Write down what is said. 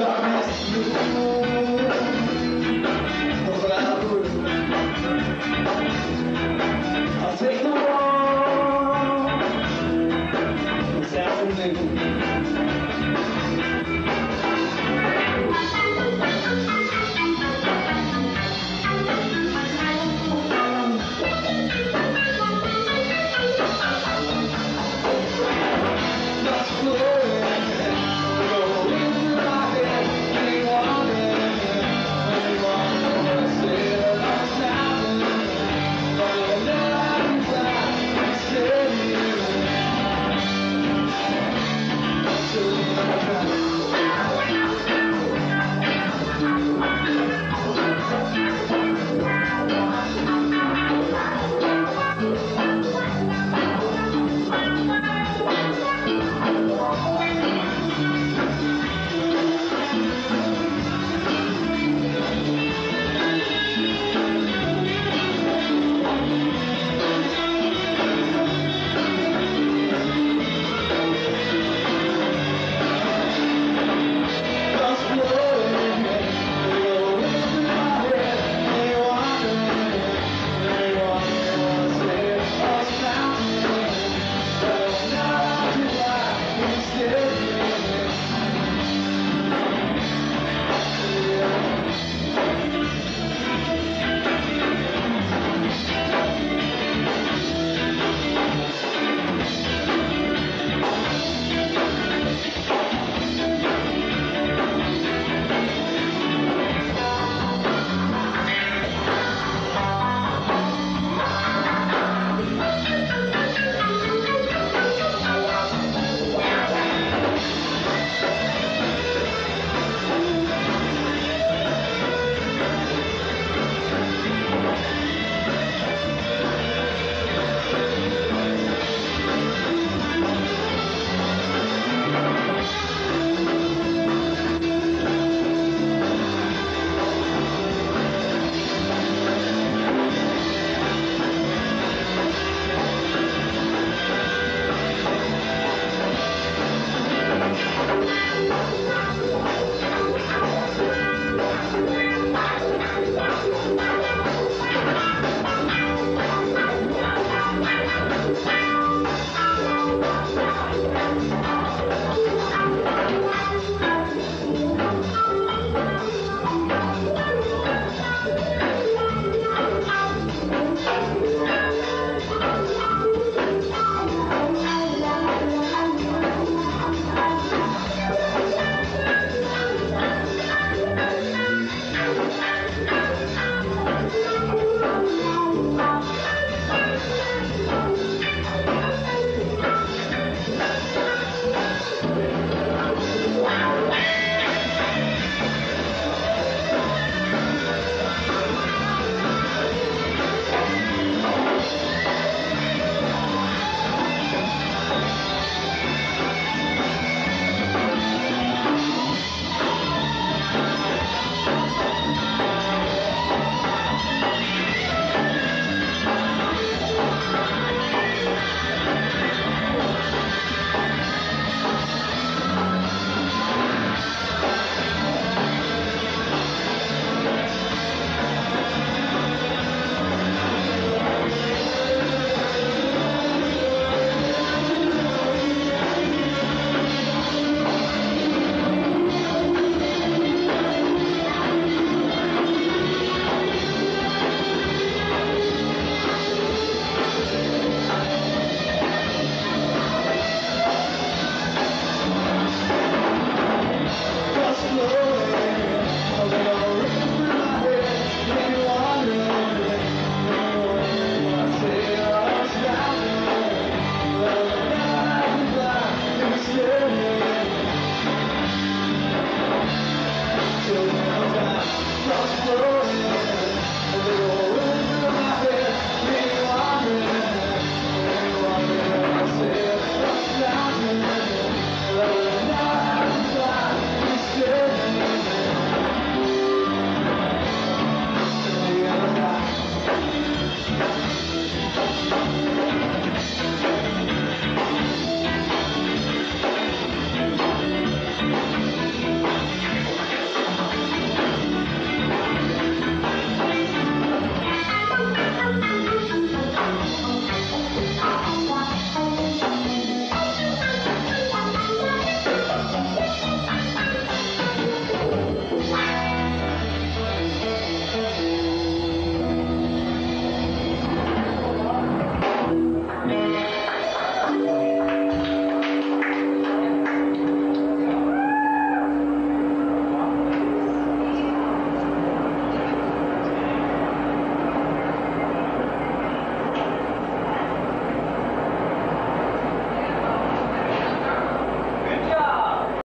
darkness, you.